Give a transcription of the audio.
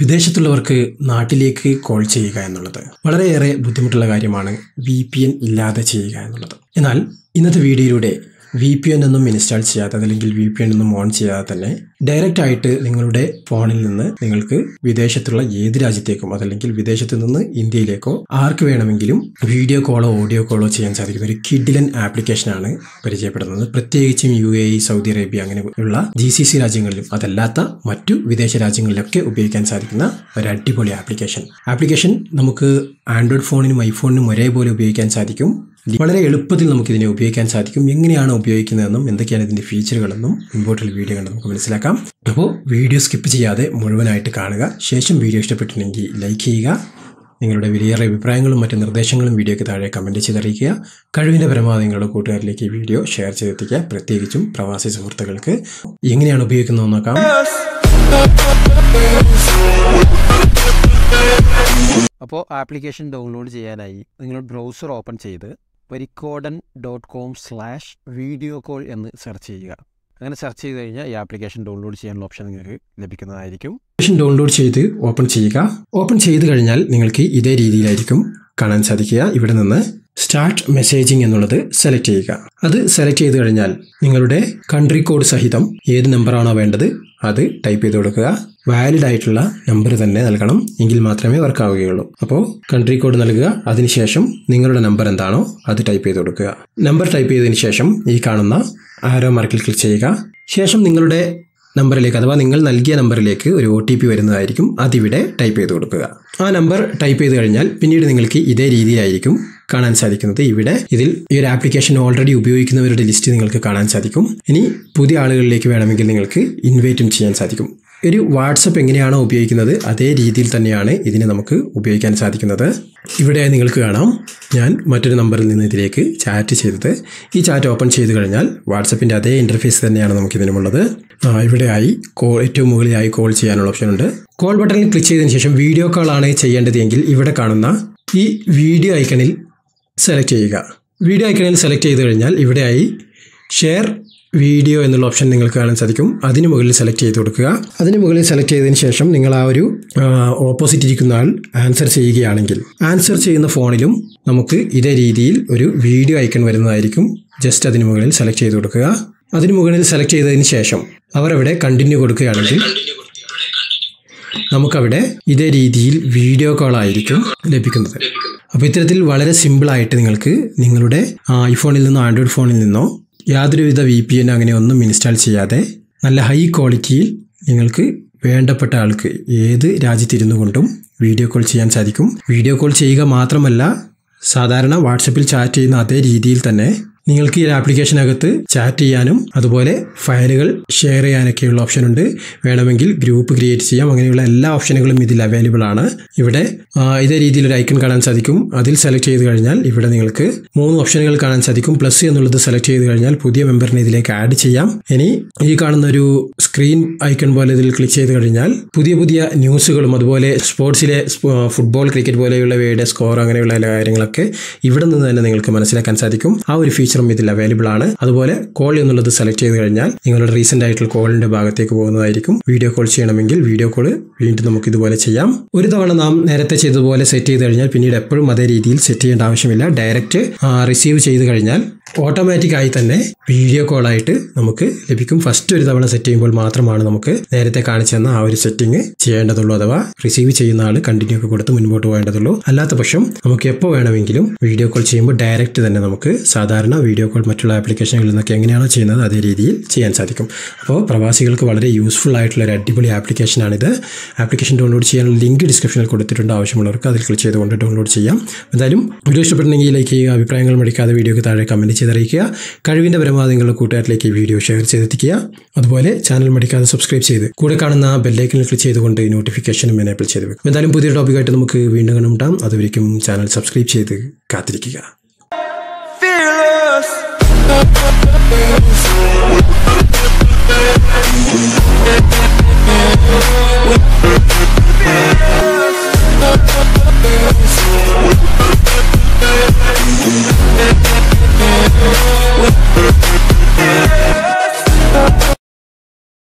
വിദേശത്തുള്ളവർക്ക് നാട്ടിലേക്ക് കോൾ ചെയ്യുക എന്നുള്ളത് വളരെയേറെ ബുദ്ധിമുട്ടുള്ള കാര്യമാണ് വി പി എൻ ഇല്ലാതെ ചെയ്യുക എന്നുള്ളത്. എന്നാൽ ഇന്നത്തെ വീഡിയോയിലൂടെ വി പി എൻ ഒന്നും ഇൻസ്റ്റാൾ ചെയ്യാതെ അല്ലെങ്കിൽ വി പി എൻ ഒന്നും ഓൺ ചെയ്യാതെ തന്നെ ഡയറക്റ്റ് ആയിട്ട് നിങ്ങളുടെ ഫോണിൽ നിന്ന് നിങ്ങൾക്ക് വിദേശത്തുള്ള ഏത് രാജ്യത്തേക്കും അതല്ലെങ്കിൽ വിദേശത്ത് നിന്ന് ഇന്ത്യയിലേക്കോ ആർക്ക് വേണമെങ്കിലും വീഡിയോ കോളോ ഓഡിയോ കോളോ ചെയ്യാൻ സാധിക്കുന്ന ഒരു കിഡിലൻ ആപ്ലിക്കേഷനാണ് പരിചയപ്പെടുന്നത്. പ്രത്യേകിച്ചും U A E Saudi Arabia അങ്ങനെയുള്ള ജി സി സി രാജ്യങ്ങളിലും അതല്ലാത്ത മറ്റു വിദേശ രാജ്യങ്ങളിലൊക്കെ ഉപയോഗിക്കാൻ സാധിക്കുന്ന ഒരു അടിപൊളി ആപ്ലിക്കേഷൻ ആപ്ലിക്കേഷൻ നമുക്ക് ആൻഡ്രോയിഡ് ഫോണിനും ഐഫോണിനും ഒരേപോലെ ഉപയോഗിക്കാൻ സാധിക്കും. വളരെ എളുപ്പത്തിൽ നമുക്കിതിനെ ഉപയോഗിക്കാൻ സാധിക്കും. എങ്ങനെയാണ് ഉപയോഗിക്കുന്നതെന്നും എന്തൊക്കെയാണ് ഇതിന്റെ ഫീച്ചറുകളെന്നും മുമ്പോട്ടുള്ള വീഡിയോ കണ്ട് നമുക്ക് മനസ്സിലാക്കാം. അപ്പോൾ വീഡിയോ സ്കിപ്പ് ചെയ്യാതെ മുഴുവനായിട്ട് കാണുക. ശേഷം വീഡിയോ ഇഷ്ടപ്പെട്ടിട്ടുണ്ടെങ്കിൽ ലൈക്ക് ചെയ്യുക. നിങ്ങളുടെ വിലയേറെ അഭിപ്രായങ്ങളും മറ്റ് നിർദ്ദേശങ്ങളും വീഡിയോയ്ക്ക് താഴെ കമന്റ് ചെയ്തറിയിക്കുക. കഴിവിന്റെ പരമാവധി നിങ്ങളുടെ കൂട്ടുകാരിലേക്ക് ഈ വീഡിയോ ഷെയർ ചെയ്തെത്തിക്കുക. പ്രത്യേകിച്ചും പ്രവാസി സുഹൃത്തുക്കൾക്ക്. എങ്ങനെയാണ് ഉപയോഗിക്കുന്നത് നോക്കാം. അപ്പോൾ ആപ്ലിക്കേഷൻ ഡൗൺലോഡ് ചെയ്യാനായി നിങ്ങൾ ബ്രൗസർ ഓപ്പൺ ചെയ്ത് Varikodan dot com slash video call എന്ന് സെർച്ച് ചെയ്യുക. അങ്ങനെ സെർച്ച് ചെയ്ത് കഴിഞ്ഞാൽ ഈ ആപ്ലിക്കേഷൻ ഡൗൺലോഡ് ചെയ്യാനുള്ള ഓപ്ഷൻ നിങ്ങൾക്ക് ലഭിക്കുന്നതായിരിക്കും. ആപ്ലിക്കേഷൻ ഡൗൺലോഡ് ചെയ്ത് ഓപ്പൺ ചെയ്യുക. ഓപ്പൺ ചെയ്ത് കഴിഞ്ഞാൽ നിങ്ങൾക്ക് ഇതേ രീതിയിലായിരിക്കും കാണാൻ സാധിക്കുക. ഇവിടെ നിന്ന് സ്റ്റാർട്ട് മെസ്സേജിംഗ് എന്നുള്ളത് സെലക്ട് ചെയ്യുക. അത് സെലക്ട് ചെയ്ത് കഴിഞ്ഞാൽ നിങ്ങളുടെ കൺട്രി കോഡ് സഹിതം ഏത് നമ്പറാണോ വേണ്ടത് അത് ടൈപ്പ് ചെയ്ത് കൊടുക്കുക. വാലിഡ് ആയിട്ടുള്ള നമ്പർ തന്നെ നൽകണം. എങ്കിൽ മാത്രമേ വർക്ക് ആവുകയുള്ളൂ. അപ്പോൾ കൺട്രി കോഡ് നൽകുക. അതിനുശേഷം നിങ്ങളുടെ നമ്പർ എന്താണോ അത് ടൈപ്പ് ചെയ്ത് കൊടുക്കുക. നമ്പർ ടൈപ്പ് ചെയ്തതിന് ശേഷം ഈ കാണുന്ന ആരോ മാർക്കിൽ ക്ലിക്ക് ചെയ്യുക. ശേഷം നിങ്ങളുടെ നമ്പറിലേക്ക് അഥവാ നിങ്ങൾ നൽകിയ നമ്പറിലേക്ക് ഒരു ഒ ടി പി വരുന്നതായിരിക്കും. അതിവിടെ ടൈപ്പ് ചെയ്ത് കൊടുക്കുക. ആ നമ്പർ ടൈപ്പ് ചെയ്ത് കഴിഞ്ഞാൽ പിന്നീട് നിങ്ങൾക്ക് ഇതേ രീതിയിലായിരിക്കും കാണാൻ സാധിക്കുന്നത്. ഇവിടെ ഇതിൽ ഈ ഒരു ആപ്ലിക്കേഷൻ ഓൾറെഡി ഉപയോഗിക്കുന്നവരുടെ ലിസ്റ്റ് നിങ്ങൾക്ക് കാണാൻ സാധിക്കും. ഇനി പുതിയ ആളുകളിലേക്ക് വേണമെങ്കിൽ നിങ്ങൾക്ക് ഇൻവൈറ്റും ചെയ്യാൻ സാധിക്കും. ഒരു വാട്സപ്പ് എങ്ങനെയാണോ ഉപയോഗിക്കുന്നത് അതേ രീതിയിൽ തന്നെയാണ് ഇതിനെ നമുക്ക് ഉപയോഗിക്കാൻ സാധിക്കുന്നത്. ഇവിടെ നിങ്ങൾക്ക് കാണാം. ഞാൻ മറ്റൊരു നമ്പറിൽ നിന്ന് ഇതിലേക്ക് ചാറ്റ് ചെയ്തത്. ഈ ചാറ്റ് ഓപ്പൺ ചെയ്ത് കഴിഞ്ഞാൽ വാട്സപ്പിന്റെ അതേ ഇന്റർഫേസ് തന്നെയാണ് നമുക്കിതിനുമുള്ളത് ആ, ഇവിടെയായി കോൾ ഏറ്റവും മുകളിലായി കോൾ ചെയ്യാനുള്ള ഓപ്ഷൻ ഉണ്ട്. കോൾ ബട്ടണിൽ ക്ലിക്ക് ചെയ്തതിന് ശേഷം വീഡിയോ കോളാണ് ആണ് ചെയ്യേണ്ടത് ഇവിടെ കാണുന്ന ഈ വീഡിയോ ഐക്കണിൽ സെലക്ട് ചെയ്യുക. വീഡിയോ ഐക്കണിൽ സെലക്ട് ചെയ്ത് കഴിഞ്ഞാൽ ഇവിടെയായി ഷെയർ വീഡിയോ എന്നുള്ള ഓപ്ഷൻ നിങ്ങൾക്ക് കാണാൻ സാധിക്കും. അതിന് മുകളിൽ സെലക്ട് ചെയ്ത് കൊടുക്കുക. അതിന് മുകളിൽ സെലക്ട് ചെയ്തതിന് ശേഷം നിങ്ങൾ ആ ഒരു ഓപ്പോസിറ്റ് ഇരിക്കുന്ന ആൾ ആൻസർ ചെയ്യുകയാണെങ്കിൽ ആൻസർ ചെയ്യുന്ന ഫോണിലും നമുക്ക് ഇതേ രീതിയിൽ ഒരു വീഡിയോ ഐക്കൺ വരുന്നതായിരിക്കും. ജസ്റ്റ് അതിന് മുകളിൽ സെലക്ട് ചെയ്ത് കൊടുക്കുക. അതിന് മുകളിൽ സെലക്ട് ചെയ്തതിന് ശേഷം അവർ കണ്ടിന്യൂ കൊടുക്കുകയാണെങ്കിൽ നമുക്കവിടെ ഇതേ രീതിയിൽ വീഡിയോ കോൾ ആയിരിക്കും ലഭിക്കുന്നത്. അപ്പോൾ ഇത്തരത്തിൽ വളരെ സിമ്പിളായിട്ട് നിങ്ങൾക്ക് നിങ്ങളുടെ ഐഫോണിൽ നിന്നോ ആൻഡ്രോയിഡ് ഫോണിൽ നിന്നോ യാതൊരുവിധ വി പി എൻ അങ്ങനെ ഒന്നും ഇൻസ്റ്റാൾ ചെയ്യാതെ നല്ല ഹൈ ക്വാളിറ്റിയിൽ നിങ്ങൾക്ക് വേണ്ടപ്പെട്ട ആൾക്ക് ഏത് രാജ്യത്തിരുന്നു കൊണ്ടും വീഡിയോ കോൾ ചെയ്യാൻ സാധിക്കും. വീഡിയോ കോൾ ചെയ്യുക മാത്രമല്ല സാധാരണ വാട്സപ്പിൽ ചാറ്റ് ചെയ്യുന്ന അതേ രീതിയിൽ തന്നെ നിങ്ങൾക്ക് ഈ ആപ്ലിക്കേഷനകത്ത് ചാറ്റ് ചെയ്യാനും അതുപോലെ ഫയലുകൾ ഷെയർ ചെയ്യാനൊക്കെയുള്ള ഓപ്ഷൻ ഉണ്ട്. വേണമെങ്കിൽ ഗ്രൂപ്പ് ക്രിയേറ്റ് ചെയ്യാം. അങ്ങനെയുള്ള എല്ലാ ഓപ്ഷനുകളും ഇതിൽ അവൈലബിൾ ആണ്. ഇവിടെ ഇതേ രീതിയിൽ ഒരു ഐക്കൺ കാണാൻ സാധിക്കും. അതിൽ സെലക്ട് ചെയ്ത് കഴിഞ്ഞാൽ ഇവിടെ നിങ്ങൾക്ക് മൂന്ന് ഓപ്ഷനുകൾ കാണാൻ സാധിക്കും. പ്ലസ് എന്നുള്ളത് സെലക്ട് ചെയ്ത് കഴിഞ്ഞാൽ പുതിയ മെമ്പറിനെ ഇതിലേക്ക് ആഡ് ചെയ്യാം. ഇനി ഈ കാണുന്ന ഒരു സ്ക്രീൻ ഐക്കൺ പോലെ ഇതിൽ ക്ലിക്ക് ചെയ്ത് കഴിഞ്ഞാൽ പുതിയ പുതിയ ന്യൂസുകളും അതുപോലെ സ്പോർട്സിലെ ഫുട്ബോൾ ക്രിക്കറ്റ് പോലെയുള്ളവയുടെ സ്കോർ അങ്ങനെയുള്ള എല്ലാ കാര്യങ്ങളൊക്കെ ഇവിടെ നിന്ന് തന്നെ നിങ്ങൾക്ക് മനസ്സിലാക്കാൻ സാധിക്കും. ആ ഒരു ഫീച്ചറും ഇതിൽ അവൈലബിൾ ആണ്. അതുപോലെ കോൾ എന്നുള്ളത് സെലക്ട് ചെയ്ത് കഴിഞ്ഞാൽ നിങ്ങളുടെ റീസെന്റ് ആയിട്ടുള്ള കോളിന്റെ ഭാഗത്തേക്ക് പോകുന്നതായിരിക്കും. വീഡിയോ കോൾ ചെയ്യണമെങ്കിൽ വീഡിയോ കോൾ വീണ്ടും നമുക്ക് ഇതുപോലെ ചെയ്യാം. ഒരു തവണ നാം നേരത്തെ ചെയ്തതുപോലെ സെറ്റ് ചെയ്ത് കഴിഞ്ഞാൽ പിന്നീട് എപ്പോഴും അതേ രീതിയിൽ സെറ്റ് ചെയ്യേണ്ട ആവശ്യമില്ല. ഡയറക്റ്റ് റിസീവ് ചെയ്ത് കഴിഞ്ഞാൽ ഓട്ടോമാറ്റിക് ആയി തന്നെ വീഡിയോ കോൾ ആയിട്ട് നമുക്ക് ലഭിക്കും. ഫസ്റ്റ് ഒരു തവണ സെറ്റ് ചെയ്യുമ്പോൾ മാത്രമാണ് നമുക്ക് നേരത്തെ കാണിച്ചു തന്ന ആ ഒരു സെറ്റിംഗ് ചെയ്യേണ്ടതുള്ളൂ അഥവാ റിസീവ് ചെയ്യുന്ന ആൾ കണ്ടിന്യൂ ഒക്കെ കൊടുത്ത് മുൻപോട്ട് പോകേണ്ടതുള്ളൂ. അല്ലാത്ത പക്ഷം നമുക്ക് എപ്പോൾ വേണമെങ്കിലും വീഡിയോ കോൾ ചെയ്യുമ്പോൾ ഡയറക്റ്റ് തന്നെ നമുക്ക് സാധാരണ വീഡിയോ കോൾ മറ്റുള്ള ആപ്ലിക്കേഷനുകളിൽ നിന്നൊക്കെ എങ്ങനെയാണോ ചെയ്യുന്നത് അതേ രീതിയിൽ ചെയ്യാൻ സാധിക്കും. അപ്പോൾ പ്രവാസികൾക്ക് വളരെ യൂസ്ഫുൾ ആയിട്ടുള്ള ഒരു അടിപൊളി ആപ്ലിക്കേഷനാണിത് ആപ്ലിക്കേഷൻ ഡൗൺലോഡ് ചെയ്യാനുള്ള ലിങ്ക് ഡിസ്ക്രിപ്ഷനിൽ കൊടുത്തിട്ടുണ്ട് ആവശ്യമുള്ളവർക്ക്. അതിൽ ക്ലിക്ക് ചെയ്തുകൊണ്ട് ഡൗൺലോഡ് ചെയ്യാം. എന്തായാലും വീഡിയോ ഇഷ്ടപ്പെട്ടെങ്കിൽ ലൈക്ക് ചെയ്യുക അഭിപ്രായങ്ങൾ മടിക്കാതെ വീഡിയോക്ക് താഴെ കമന്റ് ചെയ്തറിയിക്കുക. കഴിവിന്റെ പരമാവധി നിങ്ങളുടെ കൂട്ടുകാരിലേക്ക് ഈ വീഡിയോ ഷെയർ ചെയ്തെത്തിക്കുക. അതുപോലെ ചാനൽ മടിക്കാതെ സബ്സ്ക്രൈബ് ചെയ്ത് കൂടെ കാണുന്ന ബെല്ലൈക്കനിൽ ക്ലിക്ക് ചെയ്തുകൊണ്ട് നോട്ടിഫിക്കേഷനും എനേബിൾ ചെയ്ത് വെക്കും എന്തായാലും പുതിയ ടോപ്പിക്കായിട്ട് നമുക്ക് വീണ്ടും കണ്ടുമുട്ടാം അതുവരേക്കും ചാനൽ സബ്സ്ക്രൈബ് ചെയ്ത് കാത്തിരിക്കുക.